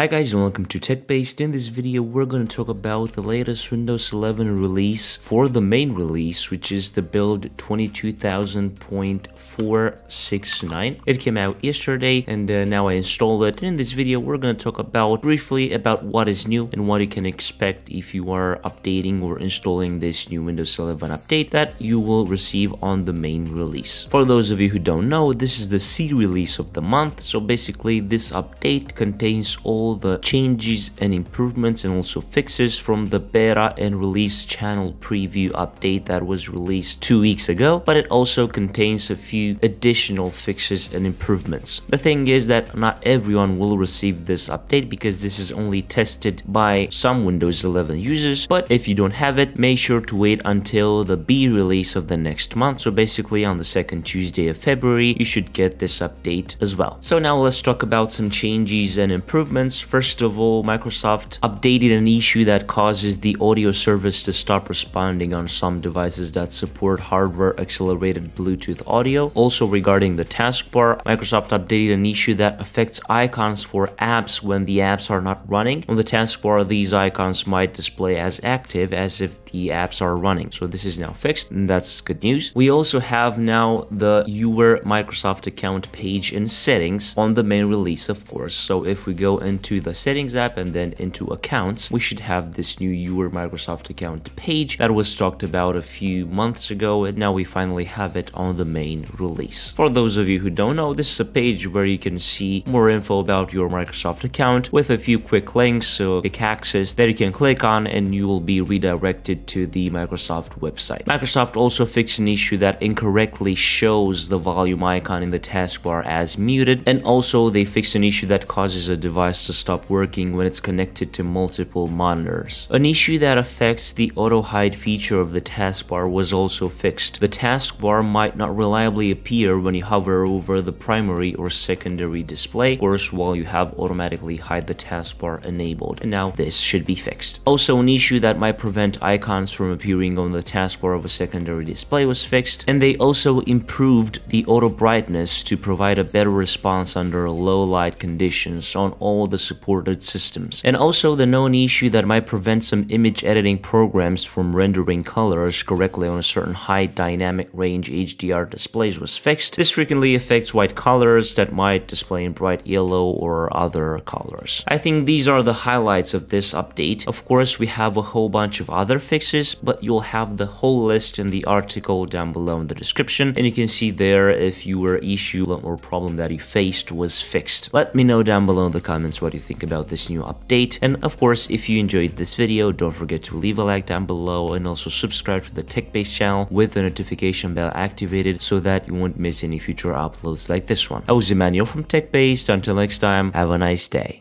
Hi guys and welcome to TechBased. In this video we're going to talk about the latest Windows 11 release for the main release which is the build 22000.469. It came out yesterday and uh, now I installed it. In this video we're going to talk about briefly about what is new and what you can expect if you are updating or installing this new Windows 11 update that you will receive on the main release. For those of you who don't know this is the C release of the month so basically this update contains all all the changes and improvements and also fixes from the beta and release channel preview update that was released two weeks ago, but it also contains a few additional fixes and improvements. The thing is that not everyone will receive this update because this is only tested by some Windows 11 users, but if you don't have it, make sure to wait until the B release of the next month. So basically on the second Tuesday of February, you should get this update as well. So now let's talk about some changes and improvements First of all, Microsoft updated an issue that causes the audio service to stop responding on some devices that support hardware accelerated Bluetooth audio. Also regarding the taskbar, Microsoft updated an issue that affects icons for apps when the apps are not running. On the taskbar, these icons might display as active as if the apps are running. So this is now fixed and that's good news. We also have now the your Microsoft account page in settings on the main release, of course. So if we go into into the settings app and then into accounts, we should have this new your Microsoft account page that was talked about a few months ago and now we finally have it on the main release. For those of you who don't know, this is a page where you can see more info about your Microsoft account with a few quick links, so quick access that you can click on and you will be redirected to the Microsoft website. Microsoft also fixed an issue that incorrectly shows the volume icon in the taskbar as muted and also they fixed an issue that causes a device to to stop working when it's connected to multiple monitors. An issue that affects the auto hide feature of the taskbar was also fixed. The taskbar might not reliably appear when you hover over the primary or secondary display, of course while you have automatically hide the taskbar enabled. And now this should be fixed. Also an issue that might prevent icons from appearing on the taskbar of a secondary display was fixed, and they also improved the auto brightness to provide a better response under low light conditions on all the supported systems. And also the known issue that might prevent some image editing programs from rendering colors correctly on a certain high dynamic range HDR displays was fixed. This frequently affects white colors that might display in bright yellow or other colors. I think these are the highlights of this update. Of course, we have a whole bunch of other fixes, but you'll have the whole list in the article down below in the description, and you can see there if your issue or problem that you faced was fixed. Let me know down below in the comments what what you think about this new update. And of course, if you enjoyed this video, don't forget to leave a like down below and also subscribe to the TechBased channel with the notification bell activated so that you won't miss any future uploads like this one. I was Emmanuel from TechBased. Until next time, have a nice day.